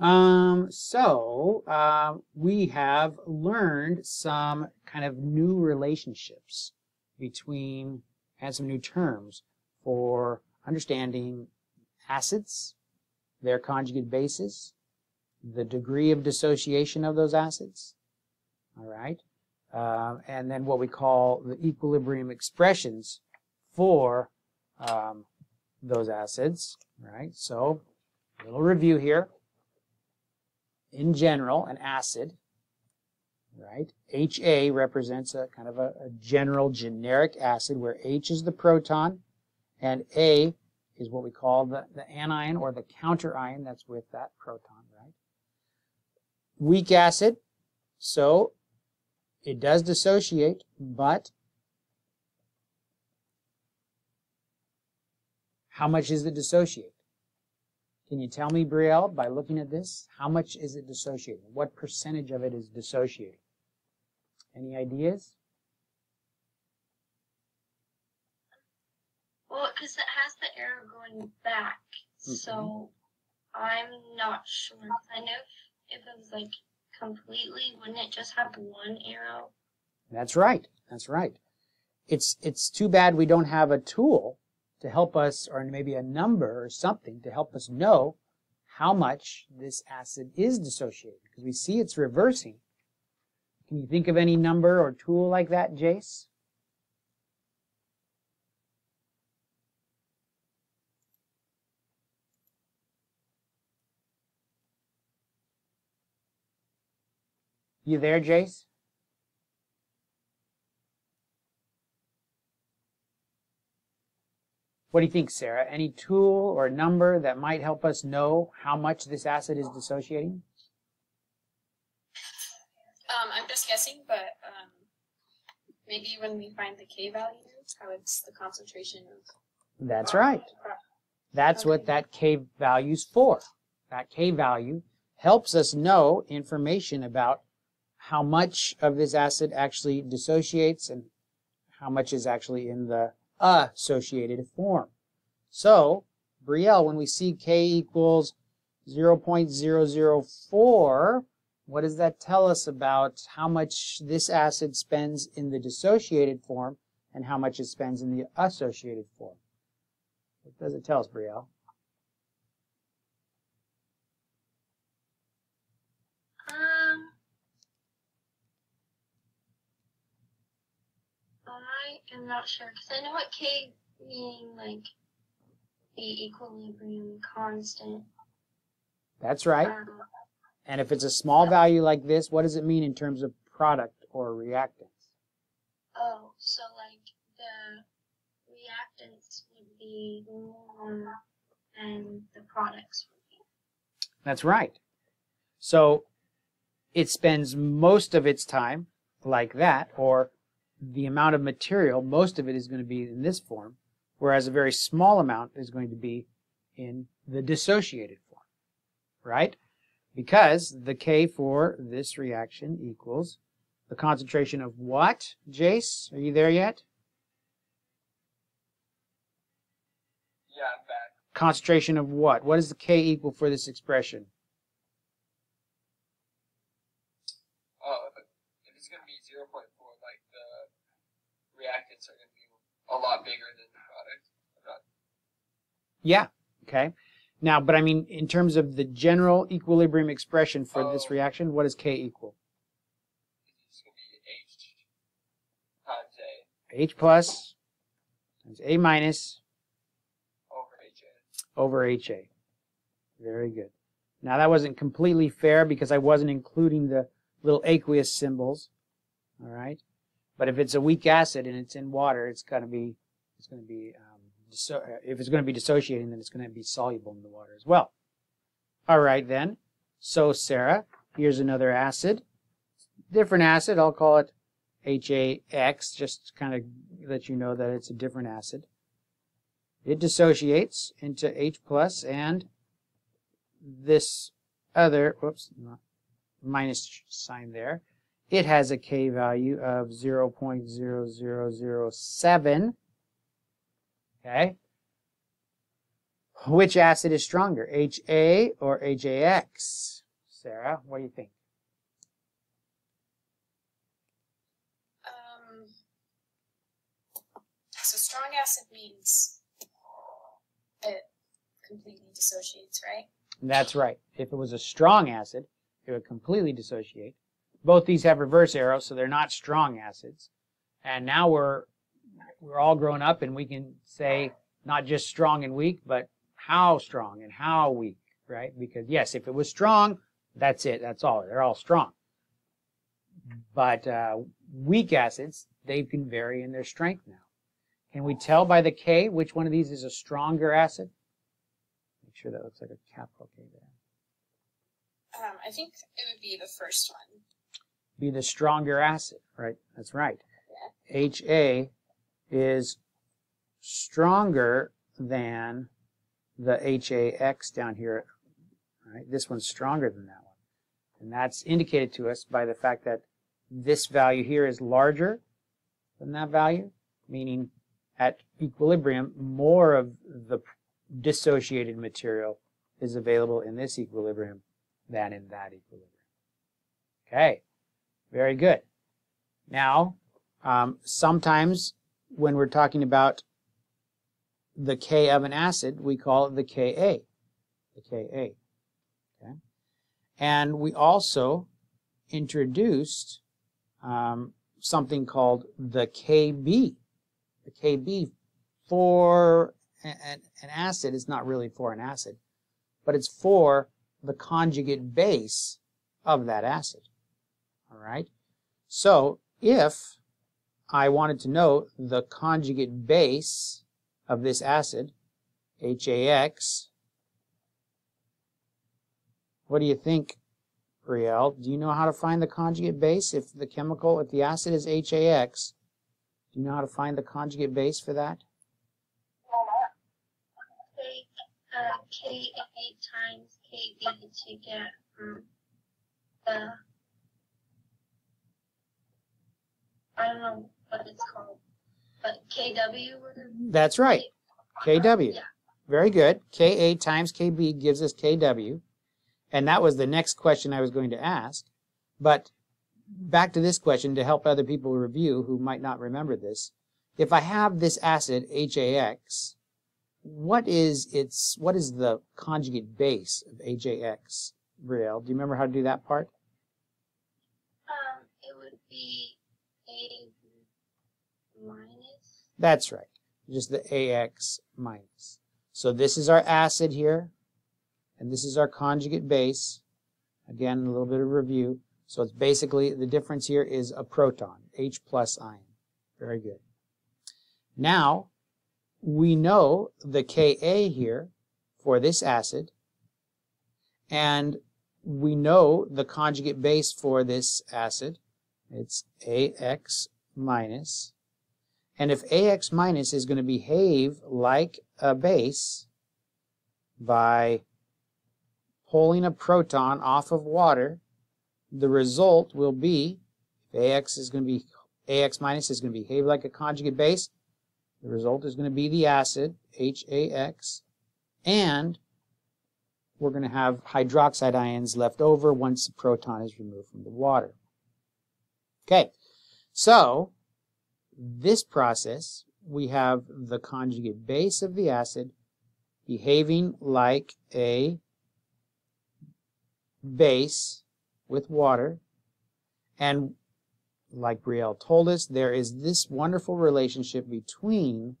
Um, so uh, we have learned some kind of new relationships between and some new terms for understanding acids, their conjugate bases, the degree of dissociation of those acids, all right, uh, and then what we call the equilibrium expressions for um, those acids, right? So, a little review here in general, an acid, right? HA represents a kind of a, a, general generic acid where H is the proton and A is what we call the, the anion or the counter ion that's with that proton, right? Weak acid, so it does dissociate, but how much does it dissociate? Can you tell me, Brielle, by looking at this, how much is it dissociating? What percentage of it is dissociating? Any ideas? Well, because it has the arrow going back, mm -hmm. so I'm not sure. I know if it was like completely, wouldn't it just have one arrow? That's right. That's right. It's it's too bad we don't have a tool to help us, or maybe a number or something to help us know how much this acid is dissociated, because we see it's reversing. Can you think of any number or tool like that, Jace? You there, Jace? What do you think, Sarah? Any tool or number that might help us know how much this acid is dissociating? Um, I'm just guessing, but um, maybe when we find the K value, how it's the concentration of. That's right. That's okay. what that K value is for. That K value helps us know information about how much of this acid actually dissociates and how much is actually in the associated form. So, Brielle, when we see K equals 0.004, what does that tell us about how much this acid spends in the dissociated form and how much it spends in the associated form? What does it tell us, Brielle? Um, I am not sure because I know what K meaning like the equilibrium constant. That's right. Um, and if it's a small value like this, what does it mean in terms of product or reactants? Oh, so like the reactants would be more than the products would be. That's right. So it spends most of its time like that, or the amount of material, most of it is going to be in this form, whereas a very small amount is going to be in the dissociated form, right? because the K for this reaction equals the concentration of what, Jace? Are you there yet? Yeah, I'm back. Concentration of what? What is the K equal for this expression? Oh, if it's going to be 0.4, like the reactants are going to be a lot bigger than the product. Yeah, okay. Now, but I mean, in terms of the general equilibrium expression for oh. this reaction, what is K equal? It's going to be H times A. H plus times A minus over HA. Over HA. Very good. Now that wasn't completely fair because I wasn't including the little aqueous symbols. All right. But if it's a weak acid and it's in water, it's going to be it's going to be um, if it's going to be dissociating, then it's going to be soluble in the water as well. All right, then. So, Sarah, here's another acid. Different acid. I'll call it HAX, just kind of let you know that it's a different acid. It dissociates into H plus and this other, whoops, minus sign there. It has a K value of 0.0007 Okay? Which acid is stronger, HA or HAX? Sarah, what do you think? Um, so strong acid means it completely dissociates, right? That's right. If it was a strong acid, it would completely dissociate. Both these have reverse arrows, so they're not strong acids. And now we're we're all grown up and we can say not just strong and weak, but how strong and how weak, right? Because yes, if it was strong, that's it. That's all. They're all strong. But uh, weak acids, they can vary in their strength now. Can we tell by the K which one of these is a stronger acid? Make sure that looks like a capital K there. Um, I think it would be the first one. Be the stronger acid, right? That's right. HA is stronger than the HAX down here. Right? This one's stronger than that one. And that's indicated to us by the fact that this value here is larger than that value, meaning at equilibrium, more of the dissociated material is available in this equilibrium than in that equilibrium. Okay, very good. Now, um, sometimes when we're talking about the K of an acid, we call it the Ka, the Ka. Okay? And we also introduced um, something called the KB. The KB for an, an acid is not really for an acid, but it's for the conjugate base of that acid. All right? So if I wanted to know the conjugate base of this acid, HAX. What do you think, Brielle? Do you know how to find the conjugate base? If the chemical, if the acid is HAX, do you know how to find the conjugate base for that? Uh, Ka times Kb to get um, the I don't know what it's called, but KW. That's right. KW. Yeah. Very good. Ka times Kb gives us Kw. And that was the next question I was going to ask. But back to this question to help other people review who might not remember this. If I have this acid HAX, what is its what is the conjugate base of HAX, Brielle? Do you remember how to do that part? Um, it would be A minus. That's right. Just the AX minus. So this is our acid here, and this is our conjugate base. Again, a little bit of review. So it's basically, the difference here is a proton, H plus ion. Very good. Now, we know the Ka here for this acid, and we know the conjugate base for this acid. It's AX minus. And if AX minus is going to behave like a base by pulling a proton off of water, the result will be, if AX is going to be, AX minus is going to behave like a conjugate base, the result is going to be the acid, HAX, and we're going to have hydroxide ions left over once the proton is removed from the water. Okay, so this process, we have the conjugate base of the acid behaving like a base with water. And like Brielle told us, there is this wonderful relationship between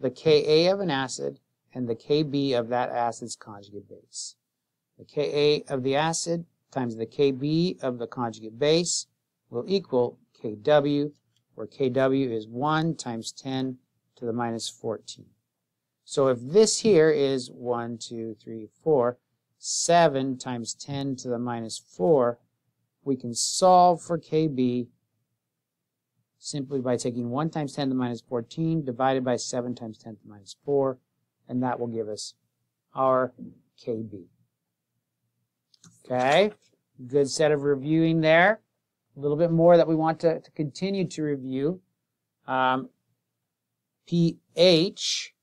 the Ka of an acid and the Kb of that acid's conjugate base. The Ka of the acid times the Kb of the conjugate base will equal Kw, where Kw is 1 times 10 to the minus 14. So if this here is 1, 2, 3, 4, 7 times 10 to the minus 4, we can solve for Kb simply by taking 1 times 10 to the minus 14 divided by 7 times 10 to the minus 4, and that will give us our Kb. Okay, good set of reviewing there. A little bit more that we want to, to continue to review. Um, pH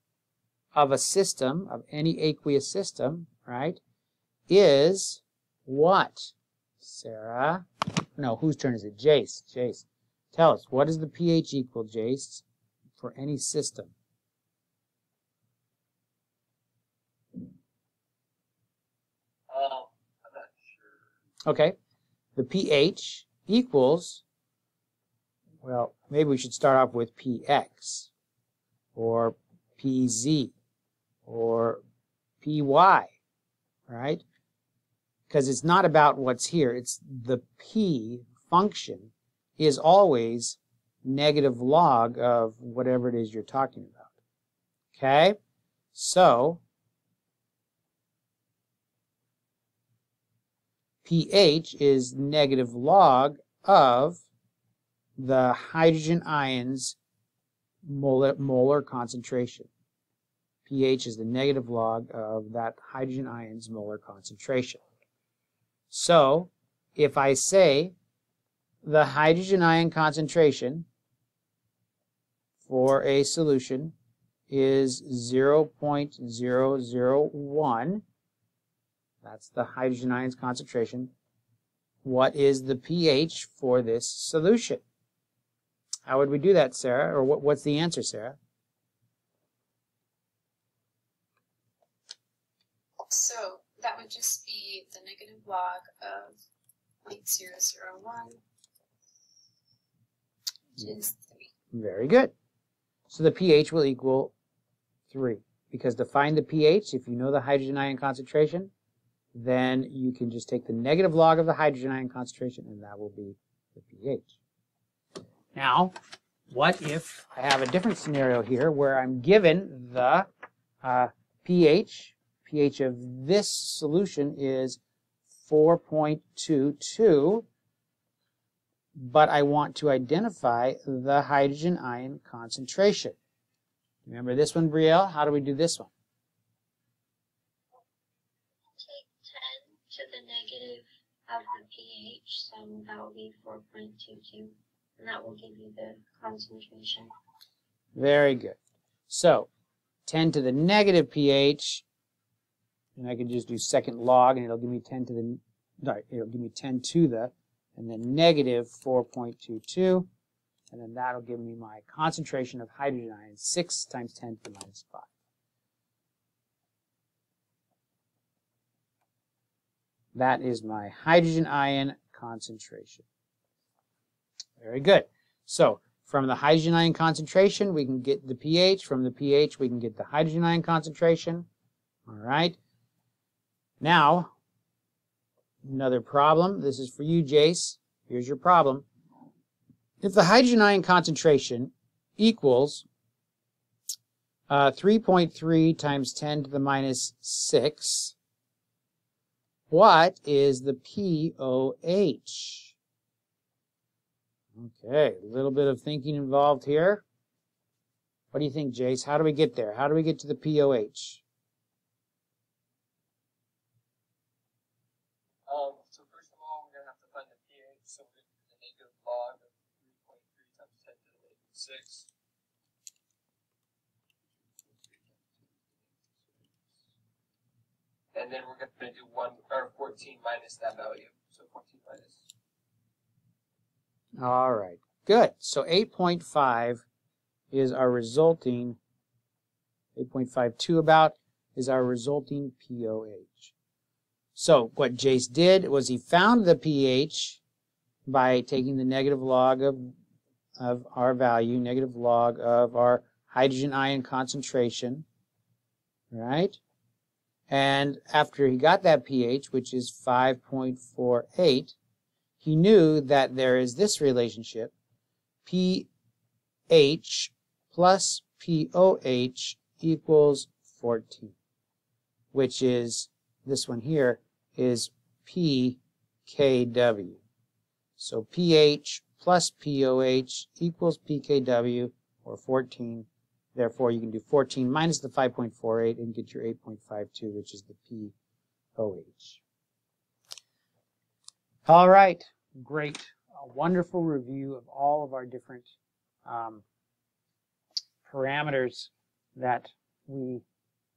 of a system, of any aqueous system, right, is what, Sarah? No, whose turn is it? Jace. Jace. Tell us, what is the pH equal, Jace, for any system? Um, I'm not sure. Okay. The pH equals, well, maybe we should start off with px, or pz, or py, right? Because it's not about what's here. It's the p function is always negative log of whatever it is you're talking about. Okay? So, pH is negative log of the hydrogen ions molar, molar concentration. pH is the negative log of that hydrogen ions molar concentration. So, if I say the hydrogen ion concentration for a solution is 0.001, that's the hydrogen ions concentration. What is the pH for this solution? How would we do that, Sarah? Or what, what's the answer, Sarah? So that would just be the negative log of 0.001, which is 3. Very good. So the pH will equal 3. Because to find the pH, if you know the hydrogen ion concentration, then you can just take the negative log of the hydrogen ion concentration, and that will be the pH. Now, what if I have a different scenario here where I'm given the uh, pH, pH of this solution is 4.22, but I want to identify the hydrogen ion concentration. Remember this one, Brielle? How do we do this one? Take 10 to the negative of the pH, so that will be 4.22, and that will give you the concentration. Very good. So, 10 to the negative pH, and I can just do second log, and it'll give me 10 to the, sorry, it'll give me 10 to the, and then negative 4.22, and then that'll give me my concentration of hydrogen ions, 6 times 10 to the minus 5. That is my hydrogen ion concentration. Very good. So, from the hydrogen ion concentration, we can get the pH. From the pH, we can get the hydrogen ion concentration. All right. Now, another problem. This is for you, Jace. Here's your problem. If the hydrogen ion concentration equals uh, 3.3 times 10 to the minus 6, what is the POH? Okay, a little bit of thinking involved here. What do you think, Jace? How do we get there? How do we get to the POH? Um, so first of all, we're gonna have to find the pH. So we're gonna do the negative log of 3.3 times 10 to the negative 6. And then we're gonna do one or 14 minus that value. So 14 minus. All right, good. So 8.5 is our resulting, 8.52 about, is our resulting POH. So what Jace did was he found the pH by taking the negative log of, of our value, negative log of our hydrogen ion concentration, right? And after he got that pH, which is 5.48, he knew that there is this relationship, pH plus POH equals 14, which is, this one here, is pKW. So pH plus POH equals pKW, or 14. Therefore, you can do 14 minus the 5.48 and get your 8.52, which is the POH. All right, great. A wonderful review of all of our different um, parameters that we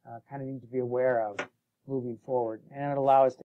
uh, kind of need to be aware of moving forward, and it allows us to